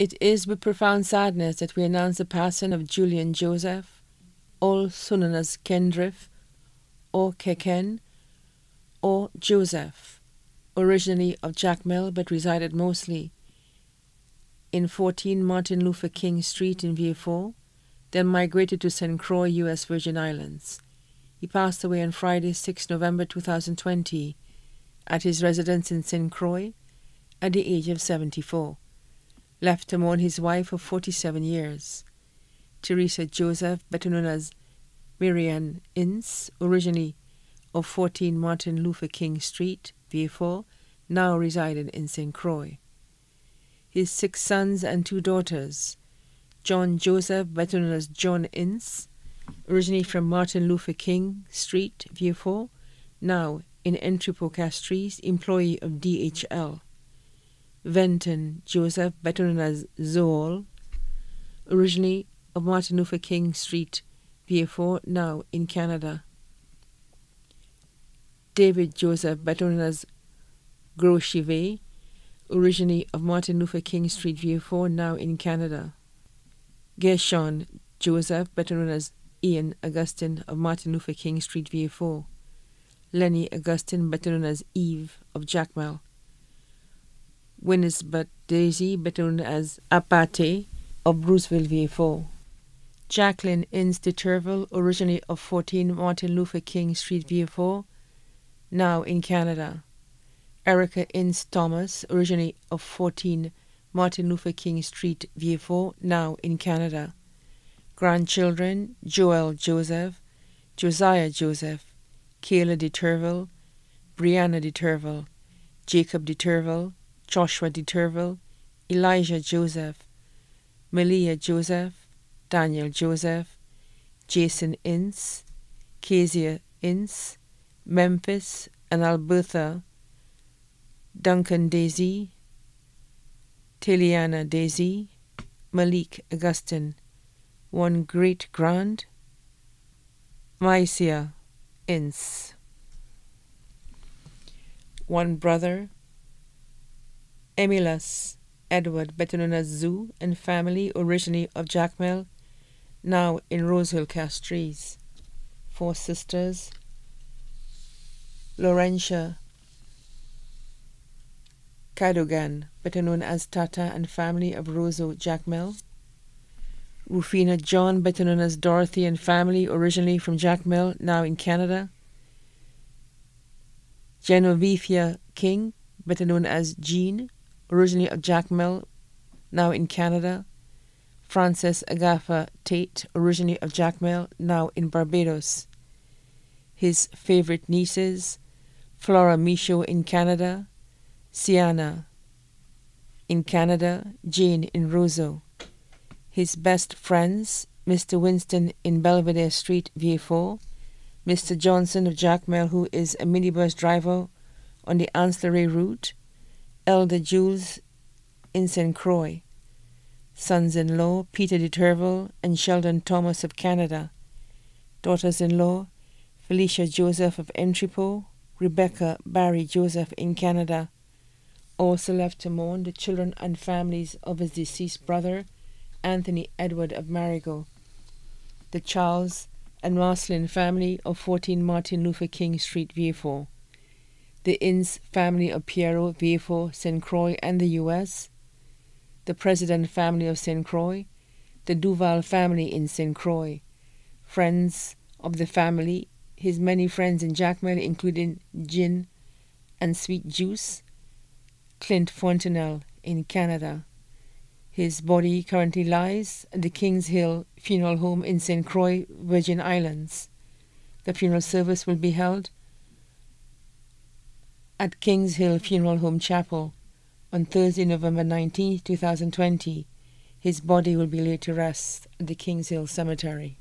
It is with profound sadness that we announce the passing of Julian Joseph, also known as Kendriff, or Keken, or Joseph, originally of Jacmel but resided mostly in 14 Martin Luther King Street in Vieux then migrated to St. Croix, U.S. Virgin Islands. He passed away on Friday, 6 November 2020, at his residence in St. Croix at the age of 74, left to mourn his wife of 47 years, Teresa Joseph, better known as Marianne Ince, originally of 14 Martin Luther King Street, Vieux now resided in St. Croix. His six sons and two daughters, John Joseph, better known as John Ince, originally from Martin Luther King Street, Vieux now in Entrepot Castries, employee of DHL. Venton Joseph, better known as Zool, originally of Martin Luther King Street, Vieux now in Canada. David Joseph, better known as Gros originally of Martin Luther King Street, Vieux now in Canada. Gershon Joseph, better known as Ian Augustine of Martin Luther King Street, Vieux Lenny Augustine, better known as Eve of Jacmel. Winnisbet Daisy, better known as Apate of Bruceville, Vieux Fort. Jacqueline Ince de Turville, originally of 14 Martin Luther King Street, Vieux Fort, now in Canada. Erica Ince Thomas, originally of 14 Martin Luther King Street, Vieux Fort, now in Canada. Grandchildren Joel Joseph, Josiah Joseph, Kayla de Turville, Brianna de Turville, Jacob de Turville, Joshua de Turville, Elijah Joseph, Malia Joseph, Daniel Joseph, Jason Ince, Kezia Ince, Memphis and Alberta, Duncan Daisy, Tiliana Daisy, Malik Augustine, one great grand, Mycia Ince, one brother, Emilus Edward, better known as Zoo, and family originally of Jacmel, now in Rosehill Castries. Four sisters, Laurentia Cadogan, better known as Tata and family of Rosa Jacmel. Rufina John, better known as Dorothy and family, originally from Jacmel, now in Canada. Genovethia King, better known as Jean, originally of Jacmel, now in Canada. Frances Agatha Tate, originally of Jacmel, now in Barbados. His favorite nieces, Flora Michaud in Canada, Sienna in Canada, Jane in Roseau. His best friends, Mr. Winston in Belvedere Street, Vieux Mr. Johnson of Jacmel, who is a minibus driver on the ancillary route, Elder Jules in St. Croix, sons in law, Peter de Turville and Sheldon Thomas of Canada, daughters in law, Felicia Joseph of Entrepot, Rebecca Barry Joseph in Canada, also left to mourn the children and families of his deceased brother, Anthony Edward of Marigot, the Charles and Marceline family of 14 Martin Luther King Street, Vieux the Ince family of Piero Vieux St. Croix and the U.S., the President family of St. Croix, the Duval family in St. Croix, friends of the family, his many friends in Jacmel, including Gin and Sweet Juice, Clint Fontenelle in Canada. His body currently lies at the Kings Hill Funeral Home in St. Croix, Virgin Islands. The funeral service will be held at Kings Hill Funeral Home Chapel on Thursday, November 19, 2020. His body will be laid to rest at the Kings Hill Cemetery.